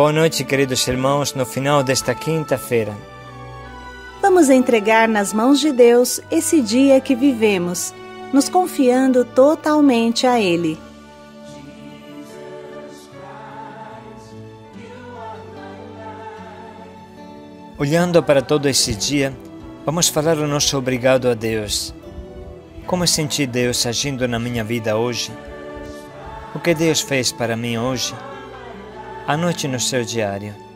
Boa noite, queridos irmãos, no final desta quinta-feira. Vamos entregar nas mãos de Deus esse dia que vivemos, nos confiando totalmente a Ele. Olhando para todo esse dia, vamos falar o nosso obrigado a Deus. Como senti Deus agindo na minha vida hoje? O que Deus fez para mim hoje? Anote no seu diário.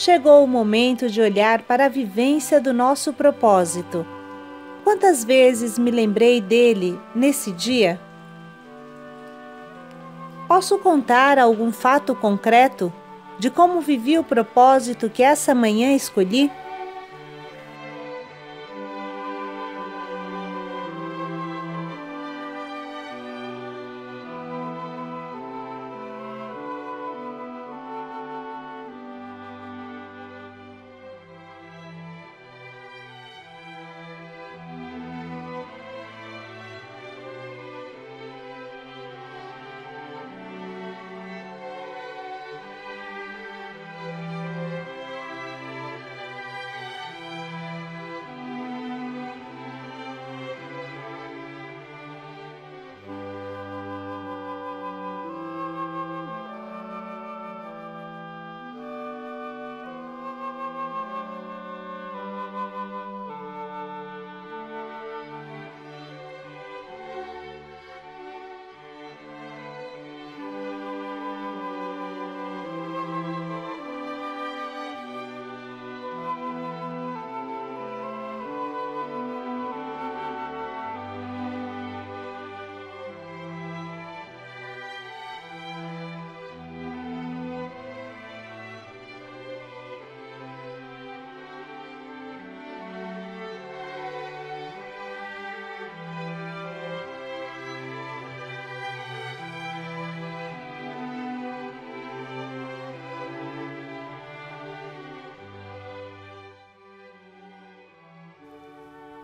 Chegou o momento de olhar para a vivência do nosso propósito. Quantas vezes me lembrei dele nesse dia? Posso contar algum fato concreto de como vivi o propósito que essa manhã escolhi?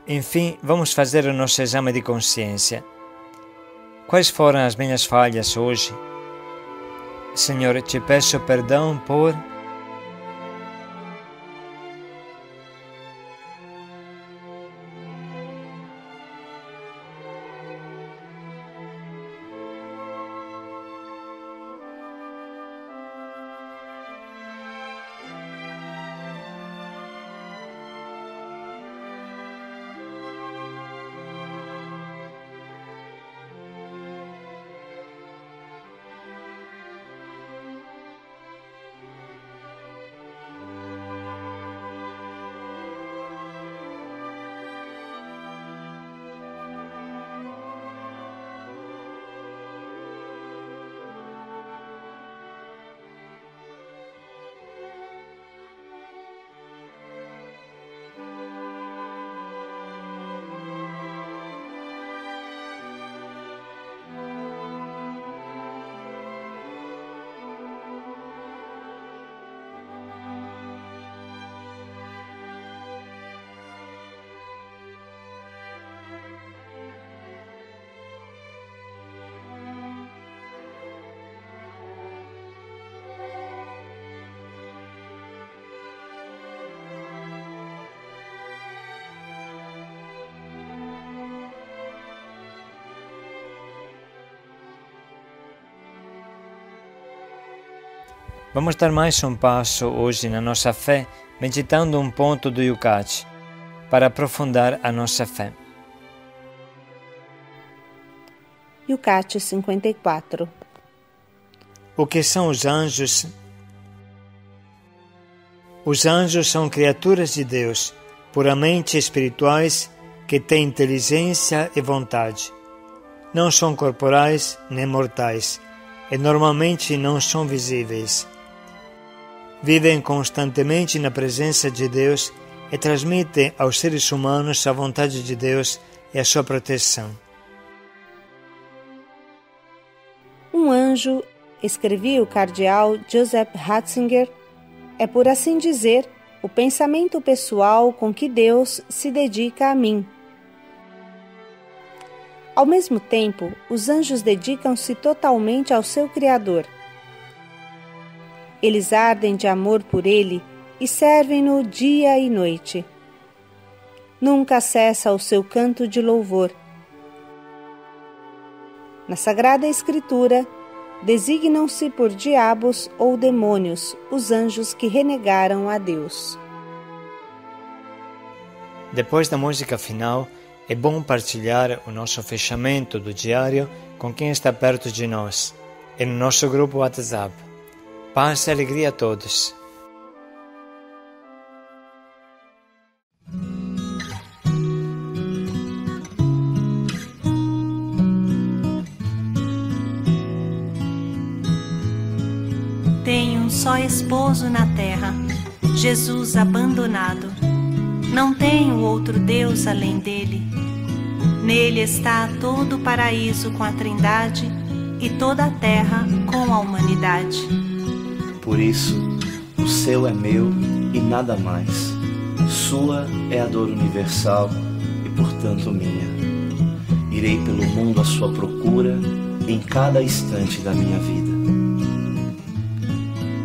Enfim, vamos fazer o nosso exame de consciência. Quais foram as minhas falhas hoje? Senhor, te peço perdão por Vamos dar mais um passo hoje na nossa fé, meditando um ponto do Yucat, para aprofundar a nossa fé. Yucat 54 O que são os anjos? Os anjos são criaturas de Deus, puramente espirituais, que têm inteligência e vontade. Não são corporais nem mortais, e normalmente não são visíveis vivem constantemente na presença de Deus e transmitem aos seres humanos a vontade de Deus e a sua proteção. Um anjo, escrevia o cardeal Joseph Ratzinger, é por assim dizer o pensamento pessoal com que Deus se dedica a mim. Ao mesmo tempo, os anjos dedicam-se totalmente ao seu Criador eles ardem de amor por ele e servem-no dia e noite. Nunca cessa o seu canto de louvor. Na Sagrada Escritura, designam-se por diabos ou demônios os anjos que renegaram a Deus. Depois da música final, é bom partilhar o nosso fechamento do diário com quem está perto de nós no nosso grupo WhatsApp. Paz e alegria a todos. Tem um só esposo na terra, Jesus abandonado. Não tenho outro Deus além dele. Nele está todo o paraíso com a Trindade e toda a terra com a humanidade. Por isso, o seu é meu e nada mais. Sua é a dor universal e, portanto, minha. Irei pelo mundo à sua procura em cada instante da minha vida.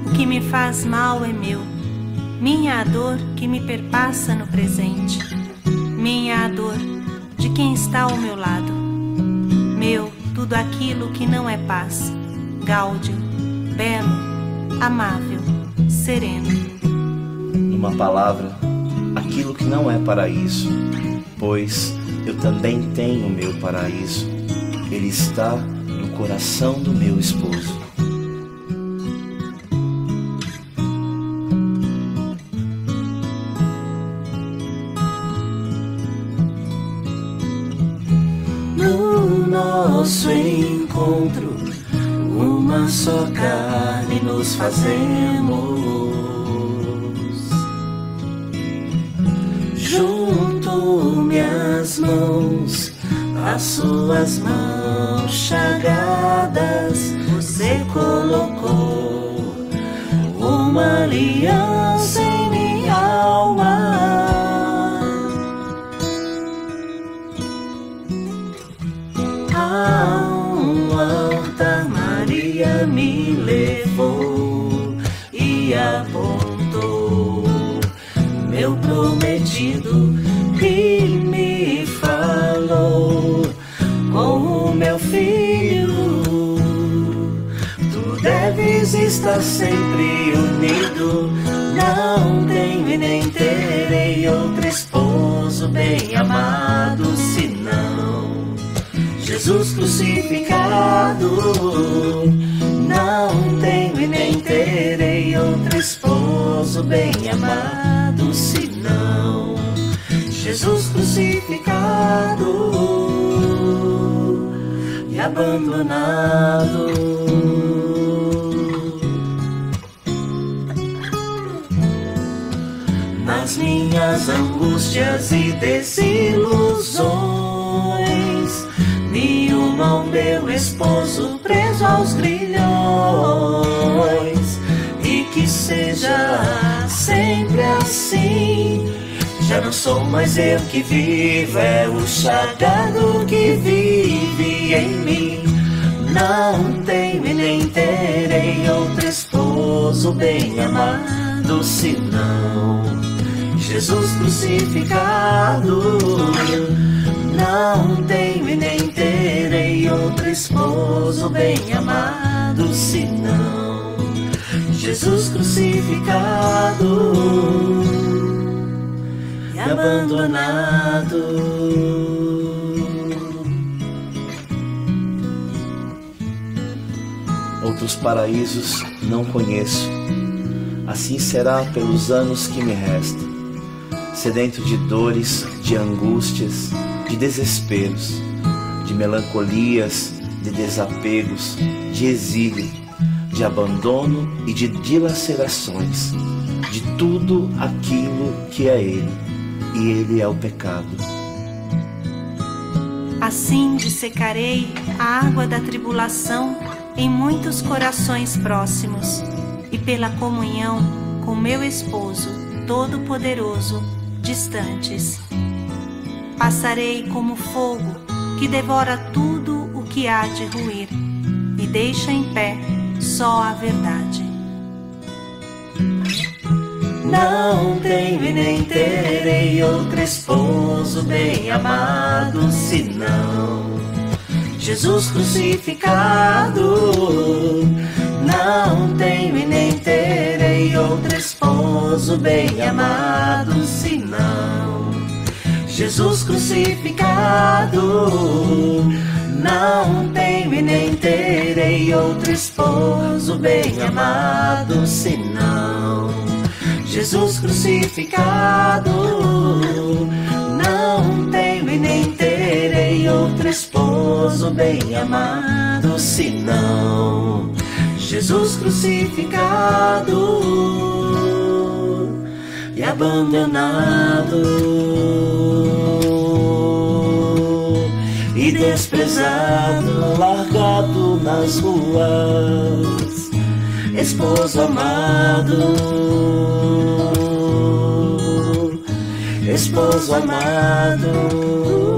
O que me faz mal é meu, minha a dor que me perpassa no presente, minha a dor de quem está ao meu lado. Meu, tudo aquilo que não é paz, gáudio, belo, amável, sereno. Uma palavra, aquilo que não é paraíso, pois eu também tenho meu paraíso. Ele está no coração do meu esposo. No nosso encontro uma só carne nos fazemos. Junto minhas mãos, as suas mãos chagadas, você colocou uma aliança estar sempre unido. Não tenho e nem terei outro esposo bem amado, senão Jesus crucificado não tenho e nem terei outro esposo bem amado, senão Jesus crucificado e abandonado. Minhas angústias e desilusões, nenhuma ao meu esposo preso aos grilhões e que seja sempre assim. Já não sou mais eu que vivo, é o chagado que vive em mim. Não tenho e nem terei outro esposo bem amado, senão Jesus crucificado. Não tenho e nem terei outro esposo bem amado, senão Jesus crucificado e abandonado. Outros paraísos não conheço, assim será pelos anos que me restam, sedento de dores, de angústias, de desesperos, de melancolias, de desapegos, de exílio, de abandono e de dilacerações, de tudo aquilo que é Ele, e Ele é o pecado. Assim dissecarei a água da tribulação em muitos corações próximos e pela comunhão com meu esposo todo-poderoso, distantes. Passarei como fogo que devora tudo o que há de ruir e deixa em pé só a verdade. Não tenho e nem terei outro esposo bem amado, senão Jesus crucificado. Não tenho e nem terei outro esposo bem amado, senão Jesus crucificado. Não tenho e nem terei outro esposo bem amado, senão Jesus crucificado. Não tenho e nem terei outro esposo bem amado, senão Jesus crucificado e abandonado e desprezado, largado nas ruas, esposo amado esposo amado